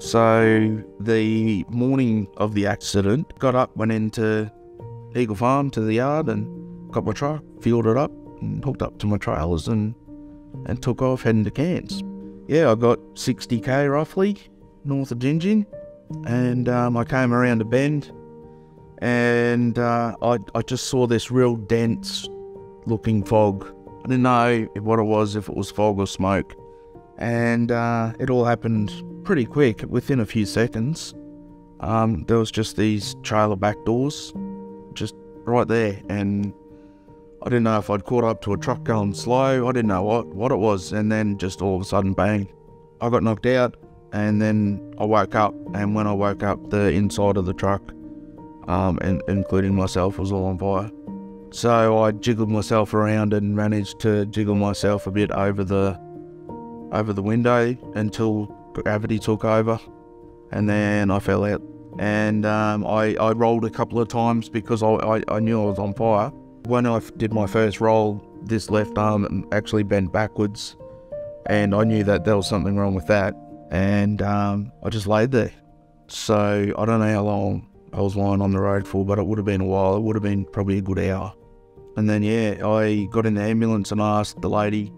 So the morning of the accident, got up, went into Eagle Farm to the yard and got my truck, fueled it up, and hooked up to my trailers and and took off heading to Cairns. Yeah, I got 60k roughly north of Gin Gin, and um, I came around a bend, and uh, I I just saw this real dense looking fog. I didn't know what it was, if it was fog or smoke, and uh, it all happened pretty quick. Within a few seconds, um, there was just these trailer back doors, just right there, and I didn't know if I'd caught up to a truck going slow. I didn't know what, what it was. And then just all of a sudden, bang, I got knocked out. And then I woke up. And when I woke up, the inside of the truck, um, and, including myself, was all on fire. So I jiggled myself around and managed to jiggle myself a bit over the over the window until gravity took over, and then I fell out. And um, I, I rolled a couple of times because I, I, I knew I was on fire. When I did my first roll, this left arm actually bent backwards, and I knew that there was something wrong with that. And um, I just laid there. So I don't know how long I was lying on the road for, but it would have been a while. It would have been probably a good hour. And then, yeah, I got in the ambulance and I asked the lady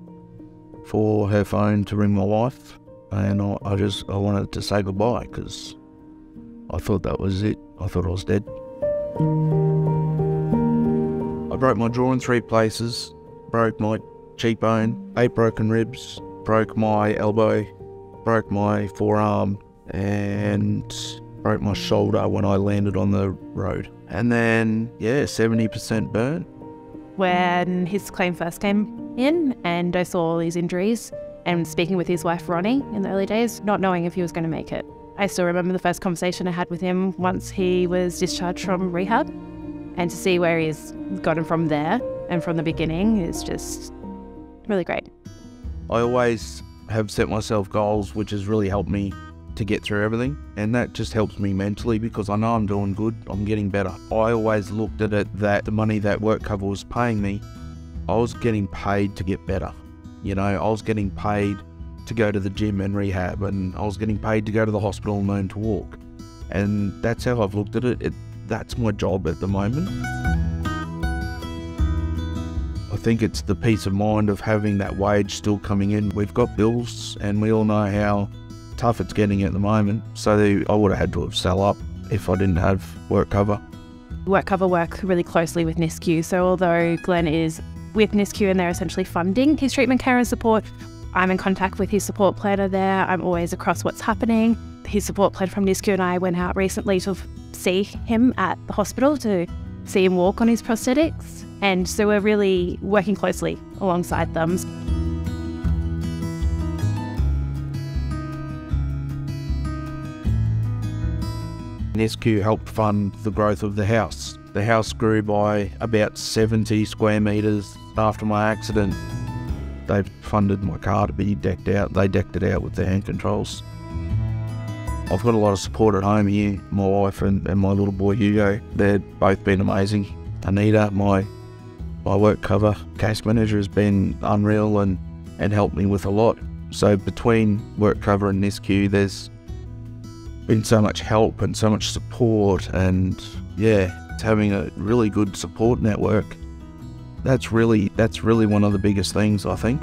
for her phone to ring my wife. And I, I just, I wanted to say goodbye because I thought that was it. I thought I was dead. I broke my jaw in three places, broke my cheekbone, eight broken ribs, broke my elbow, broke my forearm, and broke my shoulder when I landed on the road. And then, yeah, 70% burn. When his claim first came in, and I saw all these injuries, and speaking with his wife Ronnie in the early days, not knowing if he was going to make it. I still remember the first conversation I had with him once he was discharged from rehab and to see where he's gotten from there and from the beginning is just really great. I always have set myself goals, which has really helped me to get through everything, and that just helps me mentally because I know I'm doing good, I'm getting better. I always looked at it that the money that WorkCover was paying me, I was getting paid to get better. You know, I was getting paid to go to the gym and rehab, and I was getting paid to go to the hospital and learn to walk. And that's how I've looked at it. it that's my job at the moment. I think it's the peace of mind of having that wage still coming in. We've got bills, and we all know how tough it's getting at the moment. So I would have had to have sell up if I didn't have WorkCover. WorkCover work cover works really closely with NIISQ. So although Glen is with NIISQ and they're essentially funding his treatment care and support, I'm in contact with his support planner there. I'm always across what's happening. His support planner from NIISQ and I went out recently to see him at the hospital to see him walk on his prosthetics. And so we're really working closely alongside them. NIISQ helped fund the growth of the house. The house grew by about 70 square metres after my accident. They've funded my car to be decked out. They decked it out with the hand controls. I've got a lot of support at home here. My wife and, and my little boy Hugo, they've both been amazing. Anita, my my WorkCover case manager, has been unreal and, and helped me with a lot. So between WorkCover and NIISQ, there's been so much help and so much support, and yeah, having a really good support network. That's really that's really one of the biggest things I think.